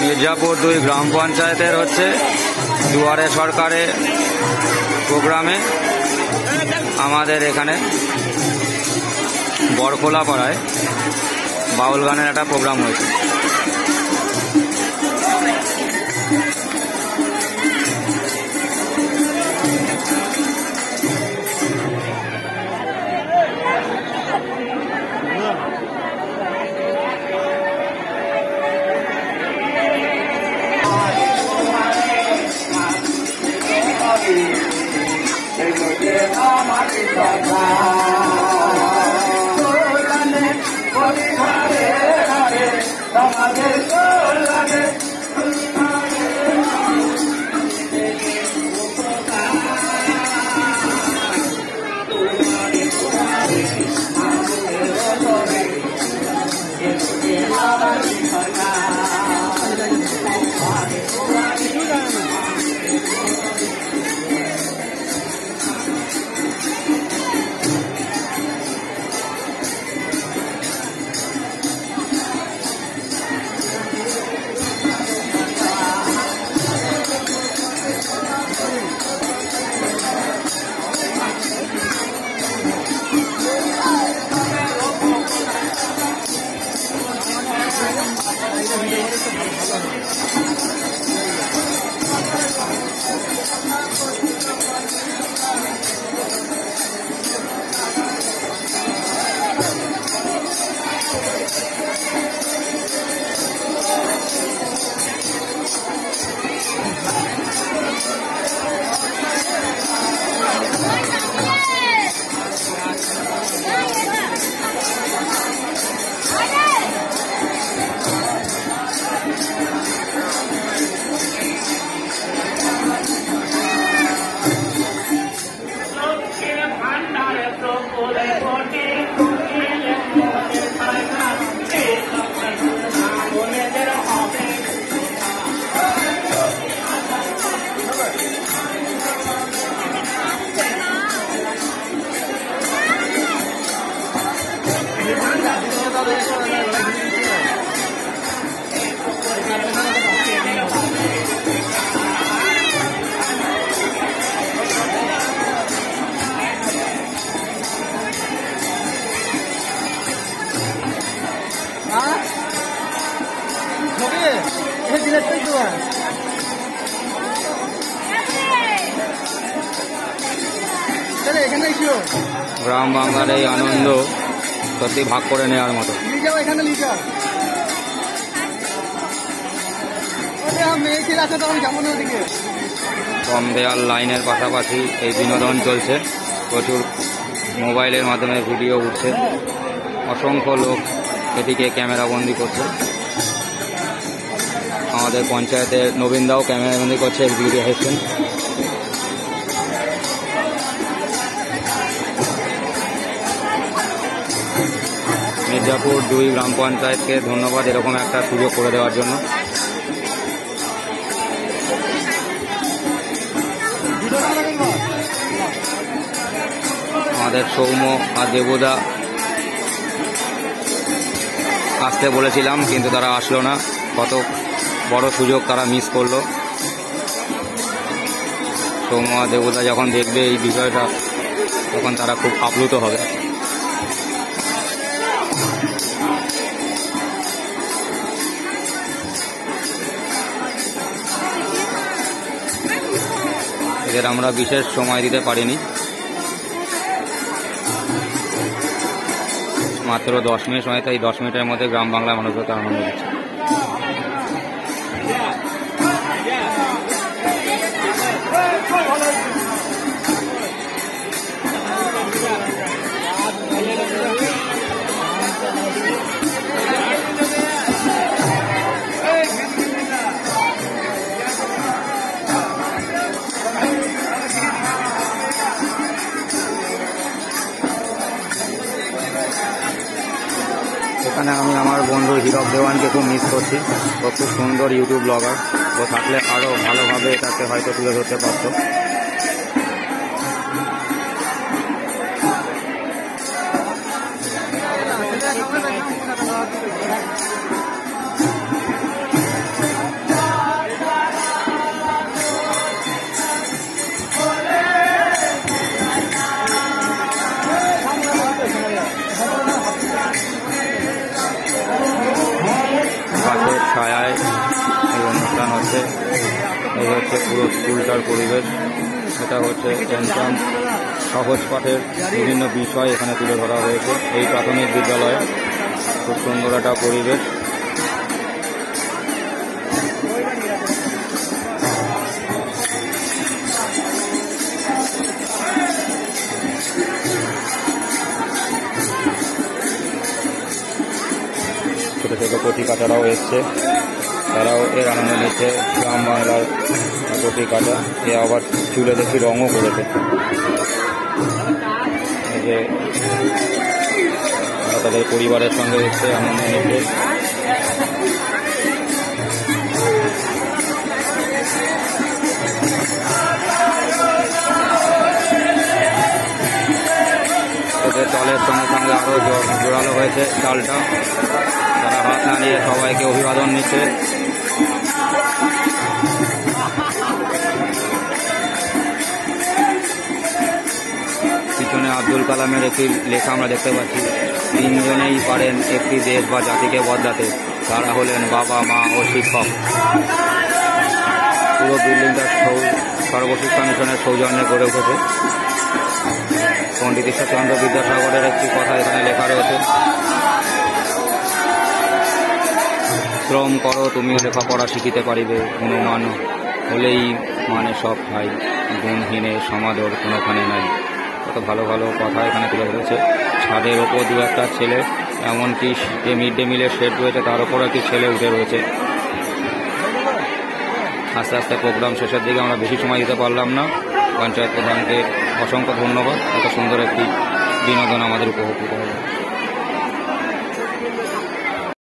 মির্জাপুর দুই গ্রাম পঞ্চায়েতের হচ্ছে দুয়ারে সরকারে প্রোগ্রামে আমাদের এখানে বরখোলা পাড়ায় বাউল গানের একটা প্রোগ্রাম হয়েছে। Hãy subscribe গ্রাম বাংলার এই আনন্দ সত্যি ভাগ করে নেওয়ার মতো। কম দেয়াল লাইনের পাশাপাশি এই বিনোদন চলছে। প্রচুর মোবাইলের মাধ্যমে ভিডিও উঠছে। অসংখ্য লোক এটিকে ক্যামেরা বন্দি করছে। আমাদের পঞ্চায়েতের নবীন দাও ক্যামেরা বন্দি করছে ভিডিও হেসছেন মির্জাপুর দুই গ্রাম পঞ্চায়েতকে ধন্যবাদ এরকম একটা সুযোগ করে দেওয়ার জন্য। আমাদের সৌম্য আর দেবদা আসতে বলেছিলাম, কিন্তু তারা আসলো না। কত বড় সুযোগ তারা মিস করল। আর দেবদা যখন দেখবে এই বিষয়টা, তখন তারা খুব আপ্লুত হবে। এদের আমরা বিশেষ সময় দিতে পারিনি। মাত্র দশ মিনিট সময়, তাই দশ মিনিটের মধ্যে গ্রাম বাংলার মানুষরা তার আনন্দ দিচ্ছে হীরক দেওয়ানকে খুব মিস করছি। ও খুব সুন্দর ইউটিউব ব্লগার ও থাকলে আরও ভালোভাবে এটাকে হয়তো তুলে ধরতে পারত। ছায়ায় এই অনুষ্ঠান হচ্ছে এই হচ্ছে পুরো স্কুলটার পরিবেশ। এটা হচ্ছে এন্ট্রান্স সহজ পাঠের বিভিন্ন বিষয় এখানে তুলে ধরা হয়েছে। এই প্রাথমিক বিদ্যালয়ে খুব সুন্দর একটা পরিবেশ। ছোটো ছোটো কচিকাচারাও এসছে। তারাও এর আনন্দ নিচ্ছে গ্রাম বাংলার কচিকাচা এ আবার চুলে দেখি রঙও করেছে। যে তারা তাদের পরিবারের সঙ্গে এসছে আনন্দ নিচ্ছে। চালের সঙ্গে সঙ্গে আরও জোরালো হয়েছে চালটা। তারা হাত নাড়িয়ে সবাইকে অভিবাদন নিচ্ছে। আব্দুল কালামের একটি লেখা আমরা দেখতে পাচ্ছি। তিনজনেই পারেন একটি দেশ বা জাতিকে বদলাতে। তারা হলেন বাবা, মা ও শিক্ষক। পুরো বিল্ডিংটা সর্বশিক্ষা মিশনের সৌজন্যে গড়ে উঠেছে। পণ্ডিত ঈশ্বরচন্দ্র বিদ্যাসাগরের একটি কথা এখানে লেখা রয়েছে। শ্রম করো, তুমিও লেখাপড়া শিখিতে পারিবে গুণমান হলেই মানে সব ঠাই। গুণহীনে সমাদর কোনোখানে নাই। ভালো ভালো কথা এখানে তুলে ধরেছে। ছাদের ওপর দু একটা ছেলে, এমনকি যে মিড ডে মিলের শেড রয়েছে, তার ওপর একটি ছেলে উঠে রয়েছে। আস্তে আস্তে প্রোগ্রাম শেষের দিকে আমরা বেশি সময় দিতে পারলাম না। পঞ্চায়েত প্রধানকে অসংখ্য ধন্যবাদ। এত সুন্দর একটি বিনোদন আমাদের উপভোগ করা